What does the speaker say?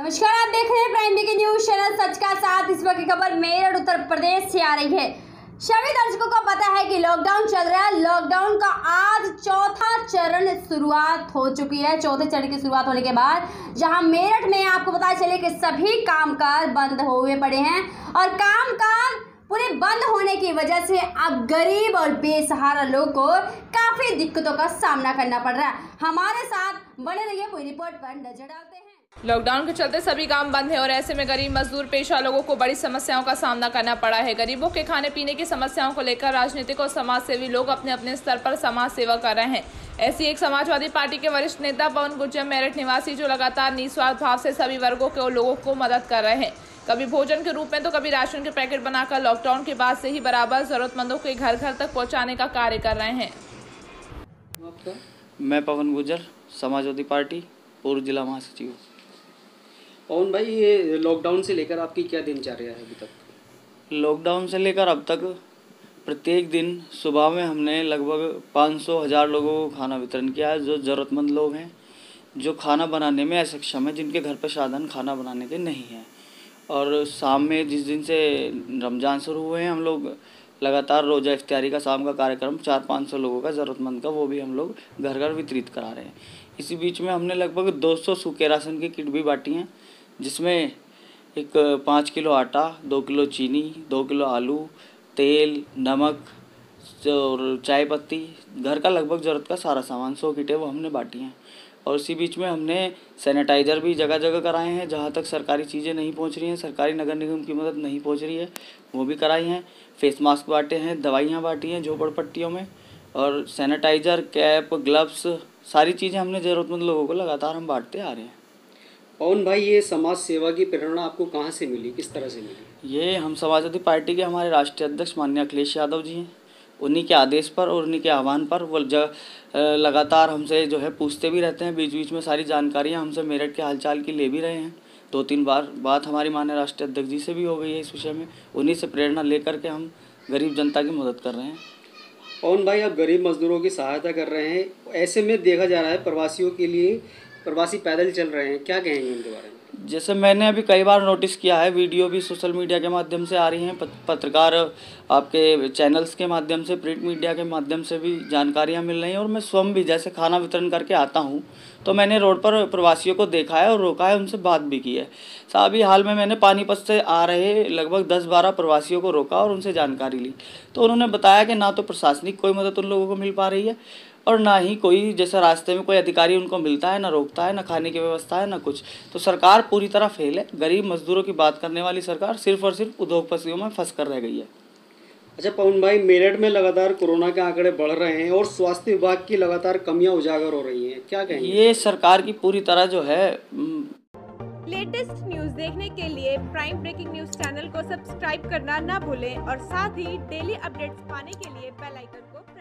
नमस्कार, आप देख रहे हैं प्राइम के न्यूज़ चैनल सच का साथ। इस वक्त की खबर मेरठ, उत्तर प्रदेश से आ रही है। सभी दर्शकों को पता है कि लॉकडाउन चल रहा है। लॉकडाउन का आज चौथा चरण शुरुआत हो चुकी है। चौथे चरण की शुरुआत होने के बाद जहाँ मेरठ में आपको पता चले कि सभी कामकाज बंद हुए पड़े हैं और कामकाज पूरे बंद होने की वजह से अब गरीब और बेसहारा लोग को काफ़ी दिक्कतों का सामना करना पड़ रहा है। हमारे साथ बने रहिए, कोई रिपोर्ट पर नज़र डालते हैं। लॉकडाउन के चलते सभी काम बंद है और ऐसे में गरीब मजदूर पेशा लोगों को बड़ी समस्याओं का सामना करना पड़ा है। गरीबों के खाने पीने की समस्याओं को लेकर राजनीतिक और समाज सेवी लोग अपने अपने स्तर पर समाज सेवा कर रहे हैं। ऐसी एक समाजवादी पार्टी के वरिष्ठ नेता पवन गुज्जर मेरठ निवासी जो लगातार निस्वार्थ भाव से सभी वर्गों के और लोगों को मदद कर रहे हैं। कभी भोजन के रूप में तो कभी राशन के पैकेट बनाकर लॉकडाउन के बाद से ही बराबर जरूरतमंदों के घर घर तक पहुँचाने का कार्य कर रहे हैं। मैं पवन गुजर समाजवादी पार्टी, पूर्व जिला महासचिव। पवन भाई, ये लॉकडाउन से लेकर आपकी क्या दिनचर्या है अभी तक? लॉकडाउन से लेकर अब तक प्रत्येक दिन सुबह में हमने लगभग 500 हज़ार लोगों को खाना वितरण किया है, जो ज़रूरतमंद लोग हैं, जो खाना बनाने में असक्षम है, जिनके घर पर साधन खाना बनाने के नहीं हैं। और शाम में जिस दिन से रमज़ान शुरू हुए हैं, हम लोग लगातार रोज़ा इफ्तारी का, शाम का कार्यक्रम चार पाँच सौ लोगों का, ज़रूरतमंद का, वो भी हम लोग घर घर वितरित करा रहे हैं। इसी बीच में हमने लगभग 200 सूखे राशन की किट भी बांटी हैं जिसमें एक पाँच किलो आटा, दो किलो चीनी, दो किलो आलू, तेल, नमक और चाय पत्ती, घर का लगभग ज़रूरत का सारा सामान, सौ किटें वो हमने बांटी हैं। और इसी बीच में हमने सैनिटाइज़र भी जगह जगह कराए हैं, जहाँ तक सरकारी चीज़ें नहीं पहुँच रही हैं, सरकारी नगर निगम की मदद नहीं पहुँच रही है, वो भी कराई हैं। फेस मास्क बांटे हैं, दवाइयाँ बांटी हैं झोपड़ पट्टियों में। और सैनिटाइज़र, कैप, ग्लव्स, सारी चीज़ें हमने ज़रूरतमंद लोगों को लगातार हम बांटते आ रहे हैं। पवन भाई ये समाज सेवा की प्रेरणा आपको कहाँ से मिली? किस तरह से मिली? ये हम समाजवादी पार्टी के हमारे राष्ट्रीय अध्यक्ष माननीय अखिलेश यादव जी हैं। उन्हीं के आदेश पर और उन्हीं के आह्वान पर वो जग लगातार हमसे जो है पूछते भी रहते हैं। बीच बीच में सारी जानकारियाँ हमसे मेरठ के हालचाल की ले भी रहे हैं। दो तीन बार बात हमारी माननीय राष्ट्रीय अध्यक्ष जी से भी हो गई है इस विषय में। उन्हीं से प्रेरणा लेकर के हम गरीब जनता की मदद कर रहे हैं। पवन भाई आप गरीब मजदूरों की सहायता कर रहे हैं। ऐसे में देखा जा रहा है प्रवासियों के लिए प्रवासी पैदल चल रहे हैं, क्या कहेंगे उनके बारे में? जैसे मैंने अभी कई बार नोटिस किया है वीडियो भी सोशल मीडिया के माध्यम से आ रही हैं पत्रकार आपके चैनल्स के माध्यम से प्रिंट मीडिया के माध्यम से भी जानकारियाँ मिल रही हैं और मैं स्वयं भी जैसे खाना वितरण करके आता हूँ तो मैंने रोड पर प्रवासियों को देखा है और रोका है, उनसे बात भी की है। ही हाल में मैंने पानीपत से आ रहे लगभग दस बारह प्रवासियों को रोका और उनसे जानकारी ली। तो उन्होंने बताया कि ना तो प्रशासनिक कोई मदद उन लोगों को मिल पा रही है और ना ही कोई जैसे रास्ते में कोई अधिकारी उनको मिलता है ना रोकता है ना खाने की व्यवस्था है ना कुछ। तो सरकार पूरी तरह फेल है। गरीब मजदूरों की बात करने वाली सरकार सिर्फ़ और सिर्फ़ उद्योगपतियों में फंस कर रह गई है। अच्छा पवन भाई मेरठ में लगातार कोरोना के आंकड़े बढ़ रहे हैं और स्वास्थ्य विभाग की लगातार कमियाँ उजागर हो रही हैं। क्या कहेंगे? ये सरकार की पूरी तरह जो है लेटेस्ट न्यूज़ देखने के लिए प्राइम ब्रेकिंग न्यूज़ चैनल को सब्सक्राइब करना ना भूलें और साथ ही डेली अपडेट्स पाने के लिए बेल आइकन को प्रेस